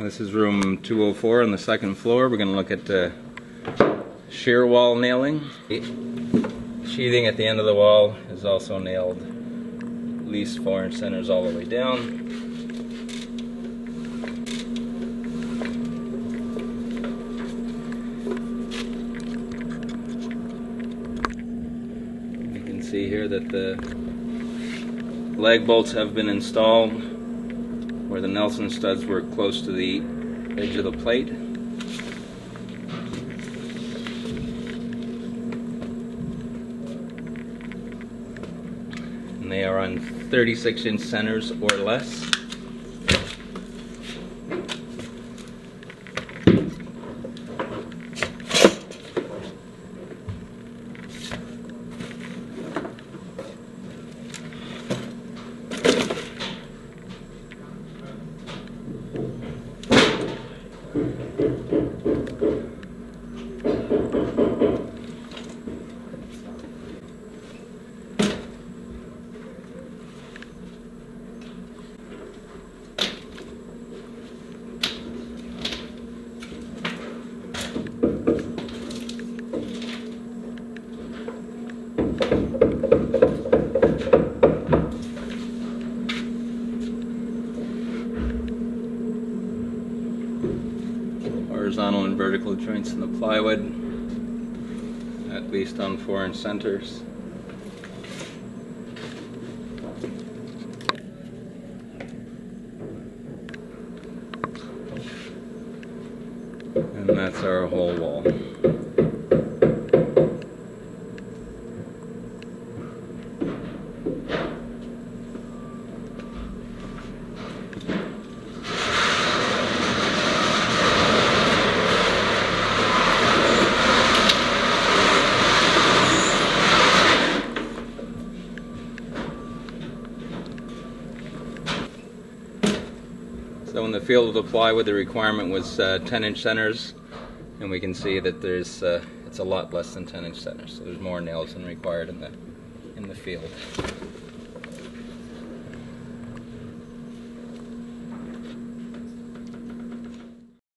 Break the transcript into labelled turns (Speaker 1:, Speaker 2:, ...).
Speaker 1: This is room 204 on the second floor. We're going to look at uh, shear wall nailing. Sheathing at the end of the wall is also nailed at least 4 inch centers all the way down. You can see here that the lag bolts have been installed where the Nelson studs were close to the edge of the plate. And they are on 36 inch centers or less. Horizontal and vertical joints in the plywood, at least on four inch centers. And that's our whole wall. So in the field of the plywood, the requirement was uh, 10 inch centers, and we can see that there's uh, it's a lot less than 10 inch centers. So there's more nails than required in the in the field.